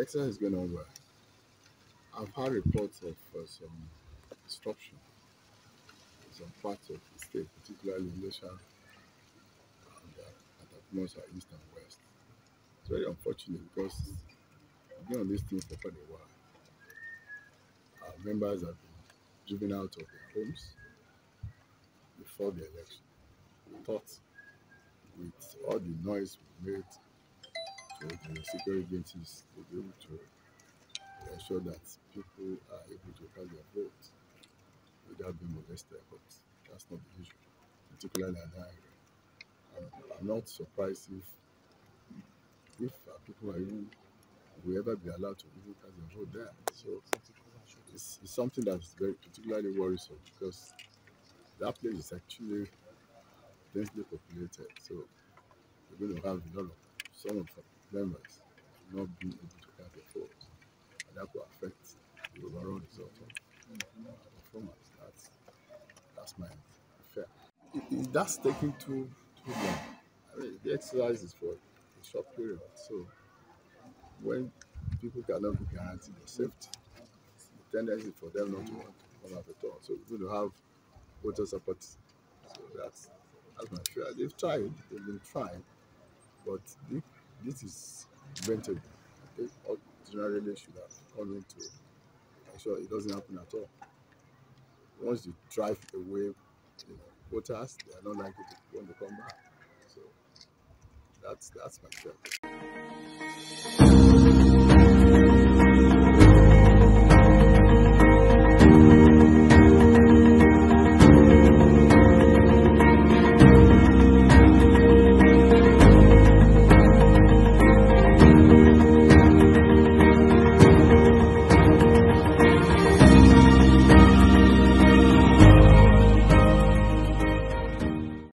Exercise is going on well. I've had reports of uh, some disruption in some parts of the state, particularly Ilesha and uh, Atakumosa East and West. It's very unfortunate because I've been on this team for quite a while. Our members have been driven out of their homes before the election. We thought with all the noise we made to the security agencies to be able to ensure that people are able to cast their vote without being molested, but that's not the issue, particularly in area. I'm, I'm not surprised if if uh, people are even will ever be allowed to even cast their vote there. So it's, it's something that's very particularly worrisome because that place is actually densely populated. So we're going to have a lot of some of the members not being able to cast their vote. And that will affect the overall result of our performance. That's that's my fear. That's taking too too long. I mean, the exercise is for a short period. So when people cannot be guaranteed their safety, the tendency for them not to want to come out at all. So we're going to have voter support. So that's that's my fear. They've tried, they've been trying, but this, this is preventable. I ordinarily should have come into ensure it doesn't happen at all. Once you drive away you know, voters, they are not likely to want to come back. So that's that's my fear.